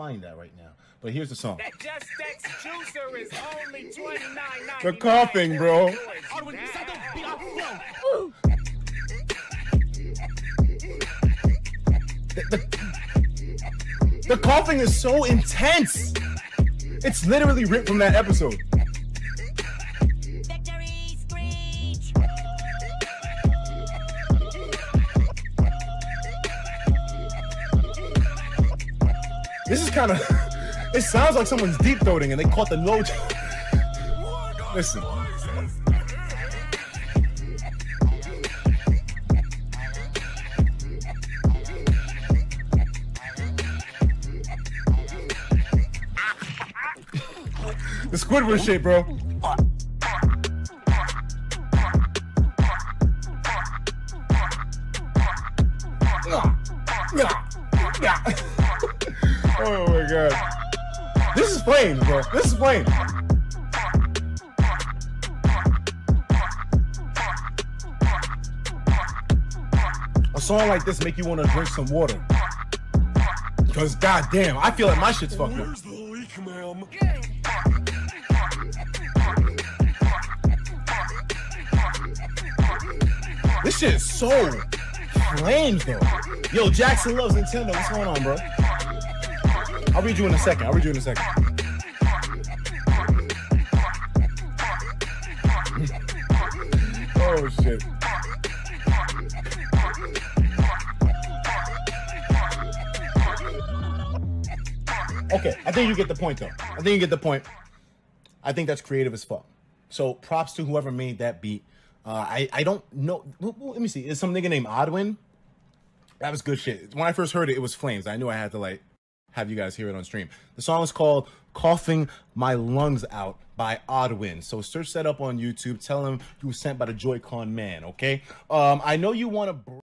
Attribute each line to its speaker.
Speaker 1: find that right now. But here's the song.
Speaker 2: That Just X juicer is only twenty nine ninety.
Speaker 1: The coughing, bro. The coughing is so intense. It's literally ripped from that episode. This is kind of. It sounds like someone's deep throating and they caught the note. Listen. the Squidward shit, bro. oh my god. This is flames, bro. This is flames. A song like this make you want to drink some water. Cause goddamn, I feel like my shit's fucked up.
Speaker 3: Where's the leak, ma'am?
Speaker 1: This shit is so flames though. Yo, Jackson loves Nintendo. What's going on, bro? I'll read you in a second. I'll read you in a second. oh shit. Okay, I think you get the point though. I think you get the point. I think that's creative as fuck. So props to whoever made that beat. Uh, I I don't know. Let me see. Is some nigga named Oddwin? That was good shit. When I first heard it, it was flames. I knew I had to like have you guys hear it on stream. The song is called "Coughing My Lungs Out" by Oddwin. So search that up on YouTube. Tell him you sent by the Joy-Con man. Okay. Um, I know you want to.